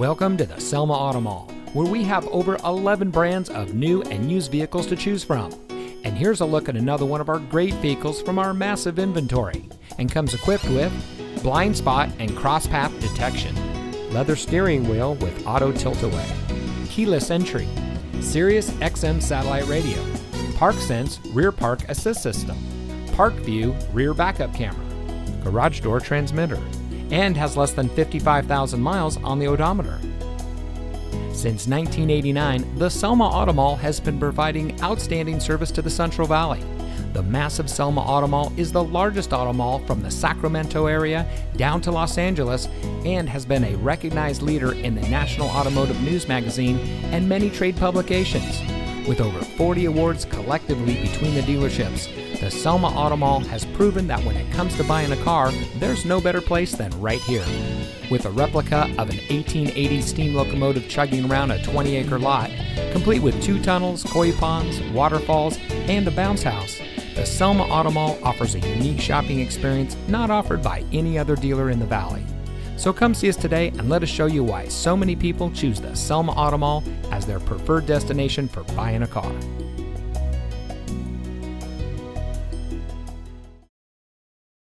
Welcome to the Selma Auto Mall, where we have over 11 brands of new and used vehicles to choose from. And here's a look at another one of our great vehicles from our massive inventory, and comes equipped with blind spot and cross path detection, leather steering wheel with auto tilt away, keyless entry, Sirius XM satellite radio, Park Sense rear park assist system, Park View rear backup camera, garage door transmitter, and has less than 55,000 miles on the odometer. Since 1989, the Selma Auto Mall has been providing outstanding service to the Central Valley. The massive Selma Auto Mall is the largest auto mall from the Sacramento area down to Los Angeles and has been a recognized leader in the National Automotive News magazine and many trade publications. With over 40 awards collectively between the dealerships, the Selma Auto Mall has proven that when it comes to buying a car, there's no better place than right here. With a replica of an 1880 steam locomotive chugging around a 20 acre lot, complete with two tunnels, koi ponds, waterfalls, and a bounce house, the Selma Auto Mall offers a unique shopping experience not offered by any other dealer in the valley. So come see us today and let us show you why so many people choose the Selma Auto Mall as their preferred destination for buying a car.